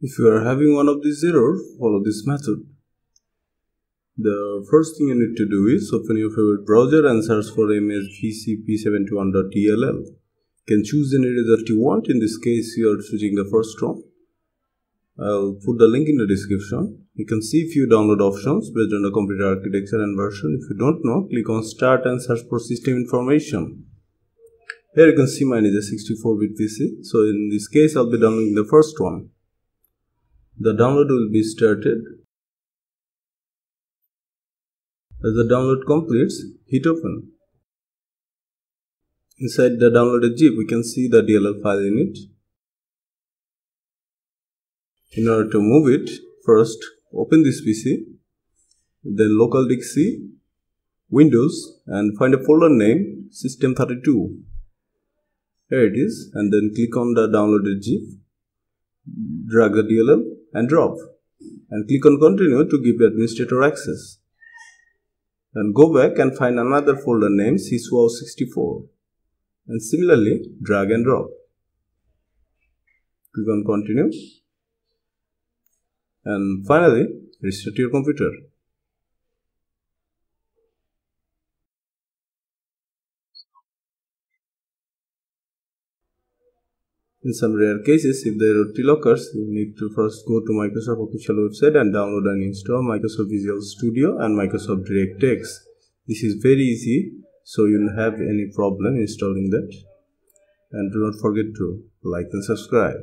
If you are having one of these errors, follow this method. The first thing you need to do is open your favorite browser and search for msvcp71.dll. You can choose any result you want. In this case, you are choosing the first one. I'll put the link in the description. You can see few download options based on the computer architecture and version. If you don't know, click on start and search for system information. Here you can see mine is a 64-bit PC. So in this case, I'll be downloading the first one. The download will be started. As the download completes, hit open. Inside the downloaded zip, we can see the DLL file in it. In order to move it, first open this PC, then local C, Windows and find a folder name System32. Here it is and then click on the downloaded zip, drag the DLL and drop and click on continue to give administrator access. Then go back and find another folder named syswow64 and similarly drag and drop. Click on continue and finally restart your computer. In some rare cases, if the error still occurs, you need to first go to Microsoft official website and download and install Microsoft Visual Studio and Microsoft DirectX. This is very easy, so you don't have any problem installing that. And do not forget to like and subscribe.